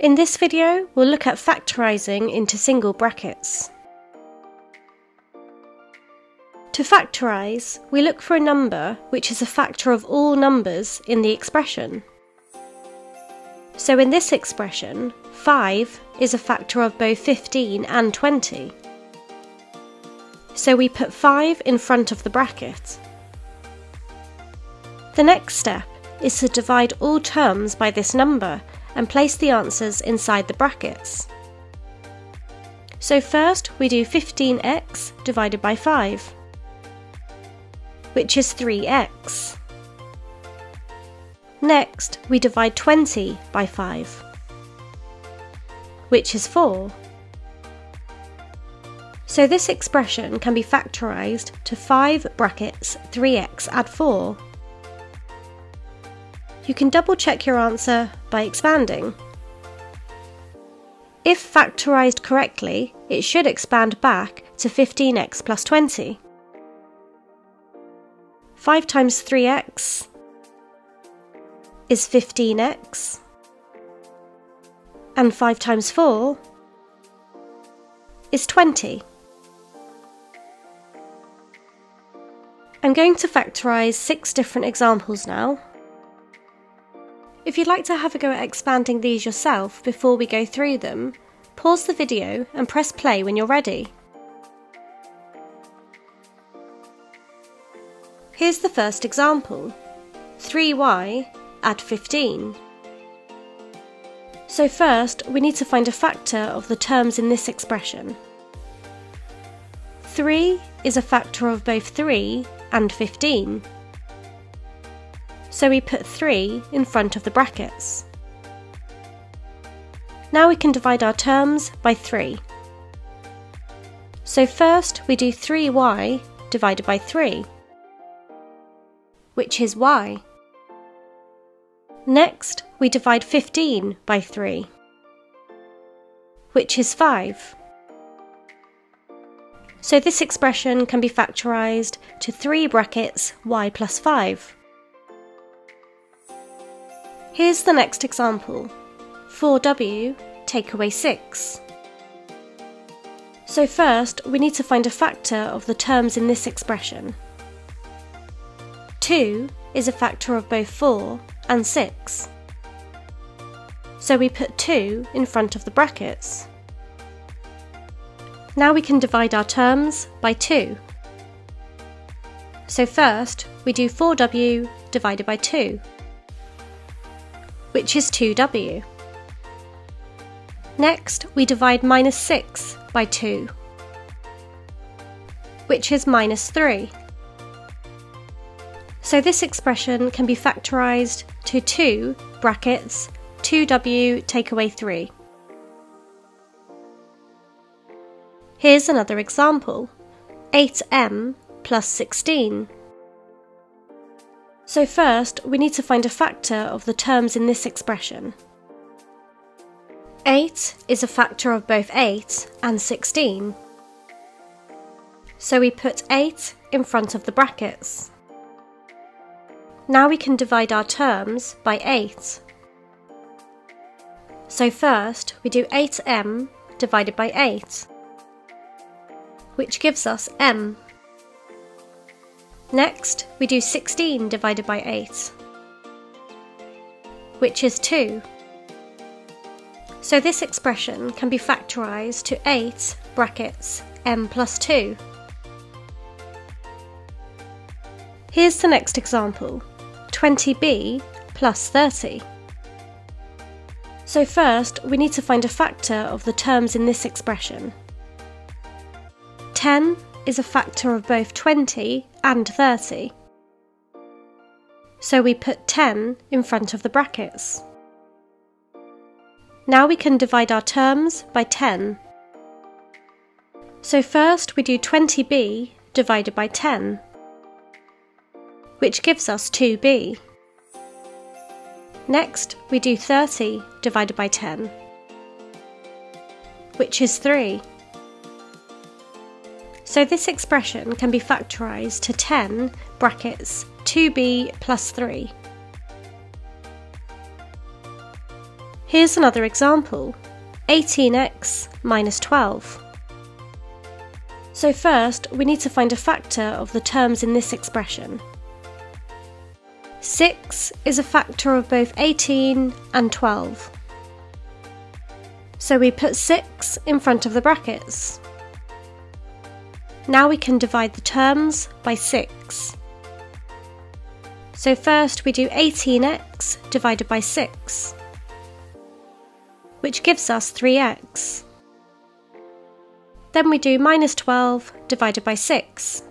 In this video, we'll look at factorising into single brackets. To factorise, we look for a number which is a factor of all numbers in the expression. So in this expression, 5 is a factor of both 15 and 20. So we put 5 in front of the bracket. The next step is to divide all terms by this number and place the answers inside the brackets. So first we do 15x divided by 5, which is 3x. Next we divide 20 by 5, which is 4. So this expression can be factorised to 5 brackets 3x add 4 you can double check your answer by expanding. If factorised correctly, it should expand back to 15x plus 20. 5 times 3x is 15x, and 5 times 4 is 20. I'm going to factorise six different examples now. If you'd like to have a go at expanding these yourself before we go through them, pause the video and press play when you're ready. Here's the first example. 3y add 15. So first, we need to find a factor of the terms in this expression. 3 is a factor of both 3 and 15 so we put 3 in front of the brackets. Now we can divide our terms by 3. So first we do 3y divided by 3, which is y. Next we divide 15 by 3, which is 5. So this expression can be factorised to 3 brackets y plus 5. Here's the next example. 4w take away 6. So first, we need to find a factor of the terms in this expression. 2 is a factor of both 4 and 6. So we put 2 in front of the brackets. Now we can divide our terms by 2. So first, we do 4w divided by 2 which is 2w. Next, we divide minus 6 by 2, which is minus 3. So this expression can be factorised to 2 brackets 2w take away 3. Here's another example. 8m plus 16 so first, we need to find a factor of the terms in this expression. 8 is a factor of both 8 and 16. So we put 8 in front of the brackets. Now we can divide our terms by 8. So first, we do 8m divided by 8, which gives us m. Next, we do 16 divided by 8, which is 2. So this expression can be factorised to 8 brackets m plus 2. Here's the next example, 20b plus 30. So first, we need to find a factor of the terms in this expression. 10 is a factor of both 20 and 30. So we put 10 in front of the brackets. Now we can divide our terms by 10. So first we do 20b divided by 10, which gives us 2b. Next we do 30 divided by 10, which is 3. So this expression can be factorised to 10 brackets 2b plus 3. Here's another example 18x minus 12. So, first we need to find a factor of the terms in this expression. 6 is a factor of both 18 and 12. So we put 6 in front of the brackets. Now we can divide the terms by 6. So first we do 18x divided by 6, which gives us 3x. Then we do minus 12 divided by 6,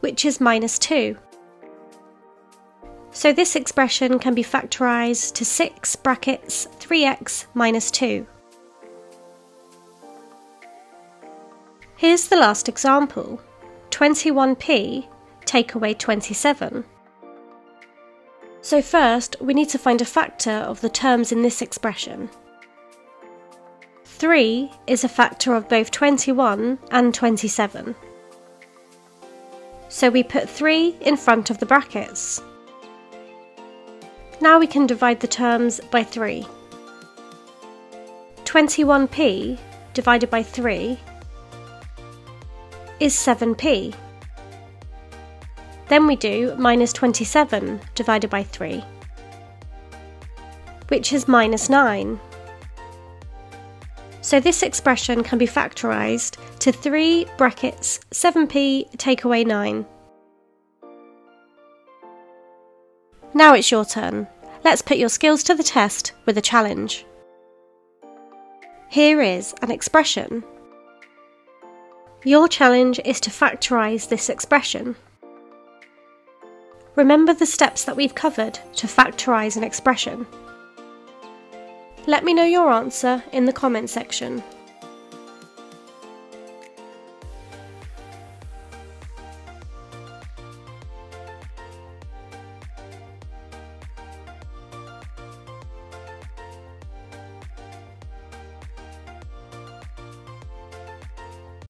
which is minus 2. So this expression can be factorised to 6 brackets 3x minus 2. Here's the last example 21p take away 27. So first we need to find a factor of the terms in this expression. 3 is a factor of both 21 and 27. So we put 3 in front of the brackets. Now we can divide the terms by 3. 21p divided by 3 is 7p. Then we do minus 27 divided by 3, which is minus 9. So this expression can be factorised to 3 brackets 7p take away 9. Now it's your turn. Let's put your skills to the test with a challenge. Here is an expression. Your challenge is to factorise this expression. Remember the steps that we've covered to factorise an expression. Let me know your answer in the comment section.